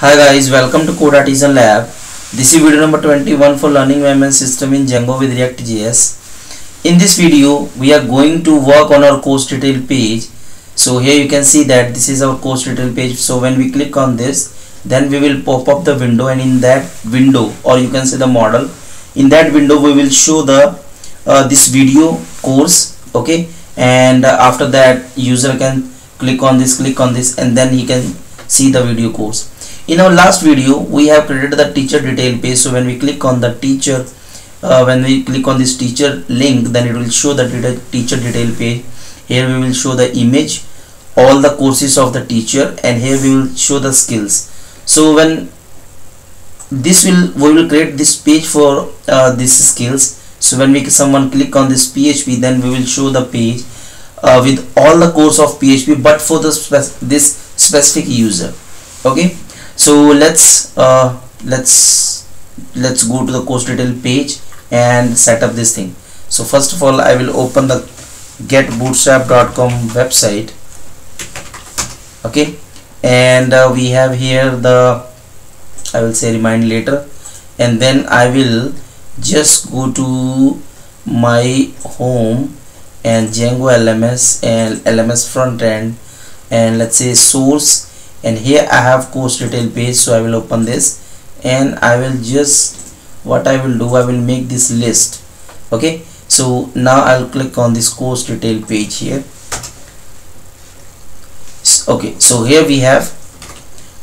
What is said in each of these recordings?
Hi guys, welcome to Code Artisan Lab. This is video number 21 for learning ML system in Django with React.js. In this video, we are going to work on our course detail page. So here you can see that this is our course detail page. So when we click on this, then we will pop up the window and in that window or you can say the modal, in that window we will show the uh, this video course okay and uh, after that user can click on this click on this and then he can see the video course in our last video we have created the teacher detail page. So when we click on the teacher uh, when we click on this teacher link then it will show the data teacher detail page. Here we will show the image all the courses of the teacher and here we will show the skills. So when this will we will create this page for uh, skills. So when we someone click on this php then we will show the page uh, with all the course of php but for the spec this specific user. Okay so let's uh, let's let's go to the course detail page and set up this thing. So first of all i will open the getbootstrap.com website. Okay? And uh, we have here the i will say remind later. And then i will just go to my home and Django LMS and LMS front end and let's say source and here I have course detail page so I will open this. And I will just what I will do I will make this list. Okay? So now I'll click on this course detail page here. Okay. So here we have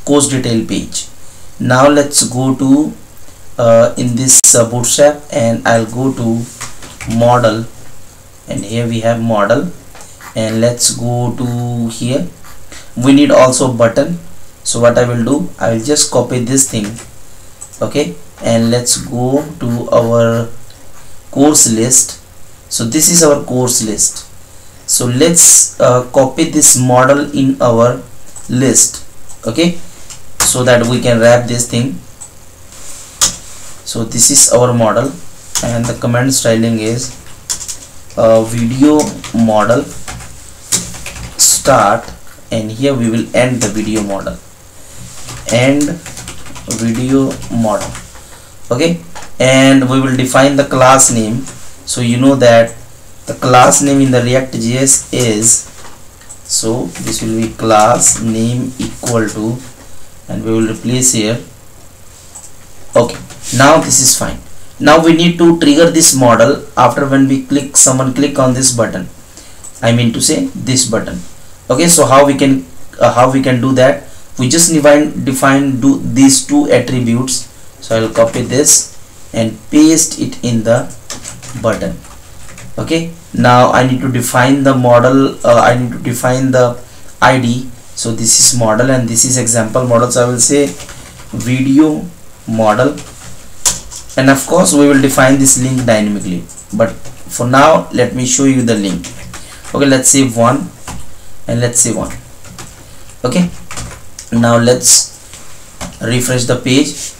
course detail page. Now let's go to uh, in this uh, bootstrap and I'll go to modal. And here we have modal. And let's go to here we need also button. So what I will do I will just copy this thing okay? And let's go to our course list. So this is our course list. So let's uh, copy this modal in our list okay? So that we can wrap this thing. So this is our modal and the command styling is uh, video modal start and here we will end the video modal. End video modal. Okay? And we will define the class name. So you know that the class name in the react.js is so this will be class name equal to and we will replace here. Okay. Now this is fine. Now we need to trigger this modal after when we click someone click on this button. I mean to say this button okay so how we can uh, how we can do that? We just define define do these two attributes. So I'll copy this and paste it in the button. Okay now I need to define the modal uh, I need to define the ID so this is modal and this is example modal. So I will say video modal. And of course we will define this link dynamically. But for now let me show you the link. Okay let's say one and let's see one. Okay. Now let's refresh the page.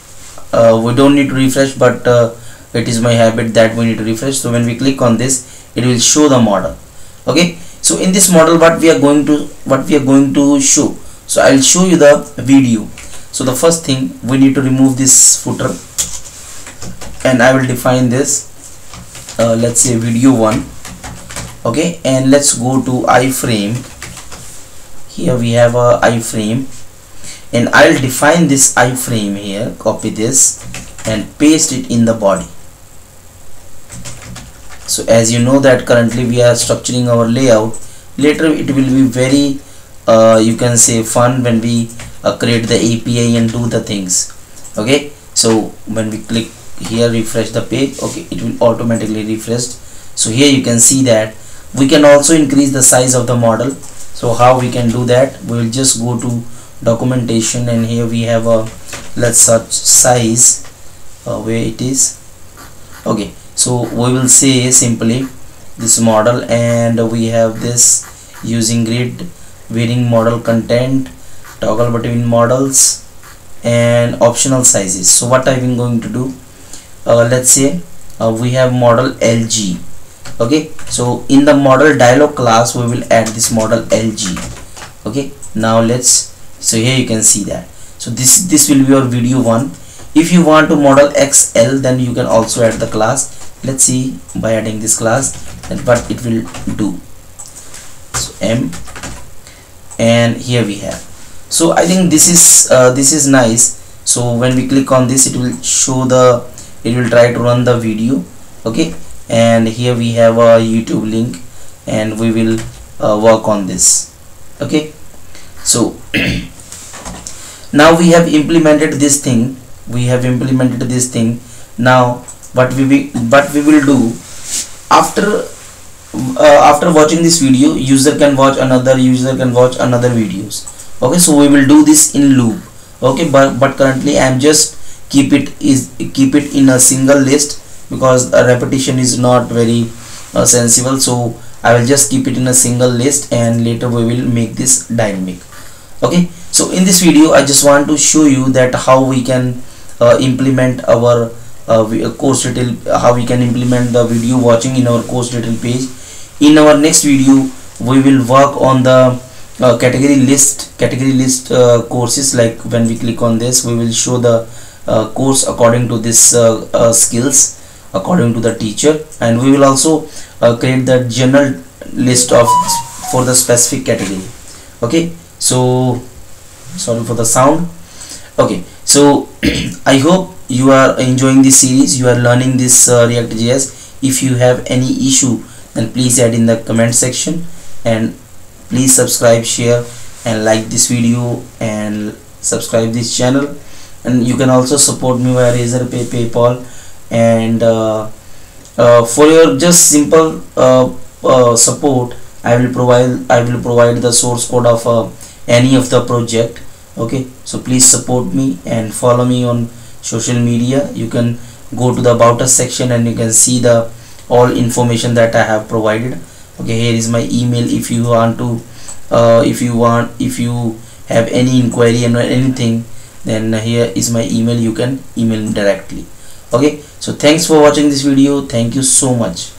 Uh, we don't need to refresh but uh, it is my habit that we need to refresh. So when we click on this it will show the modal. Okay. So in this modal what we are going to what we are going to show? So i'll show you the video. So the first thing we need to remove this footer. And I will define this uh, let's say video 1 okay. And let's go to iframe here we have a iframe. And I'll define this iframe here. Copy this and paste it in the body. So as you know that currently we are structuring our layout. Later it will be very uh, you can say fun when we uh, create the API and do the things. Okay? So when we click here refresh the page okay it will automatically refresh so here you can see that we can also increase the size of the modal so how we can do that? We will just go to documentation and here we have a let's search size uh, where it is. Okay so we will say simply this modal and we have this using grid varying modal content toggle between modals and optional sizes. So what i'm going to do? Uh, let's say uh, we have modal LG okay so in the modal dialog class we will add this modal LG okay now let's so here you can see that. So this this will be your video one. If you want to modal xl then you can also add the class. Let's see by adding this class and what it will do. So m and here we have. So i think this is uh, this is nice. So when we click on this it will show the it will try to run the video. Okay and here we have a youtube link and we will uh, work on this. Okay? So now we have implemented this thing. We have implemented this thing. Now what we will what we will do after uh, after watching this video user can watch another user can watch another videos. Okay? So we will do this in loop. Okay? But but currently i am just keep it is keep it in a single list because a repetition is not very uh, sensible. So i will just keep it in a single list and later we will make this dynamic. Okay? So in this video i just want to show you that how we can uh, implement our uh, course detail how we can implement the video watching in our course detail page. In our next video we will work on the uh, category list category list uh, courses. Like when we click on this we will show the uh, course according to this uh, uh, skills according to the teacher. And we will also uh, create the general list of for the specific category. Okay? So sorry for the sound. Okay. So i hope you are enjoying this series. You are learning this React JS. if you have any issue then please add in the comment section. And please subscribe share and like this video and subscribe this channel. And you can also support me via Razorpay PayPal and uh, uh, for your just simple uh, support I will provide I will provide the source code of any of the project okay? So please support me and follow me on social media. You can go to the about us section and you can see the all information that I have provided. Okay here is my email. If you want to uh, if you want if you have any inquiry and anything then here is my email. You can email directly okay so thanks for watching this video. Thank you so much